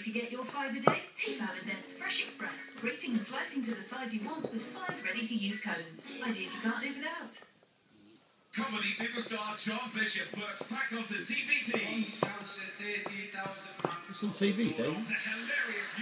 to get your five a day? Tefal invents Fresh Express, grating and slicing to the size you want with five ready-to-use cones. Ideas you can't live without. Comedy superstar John Bishop bursts back onto DVD. It's on TV, Dave. The hilarious.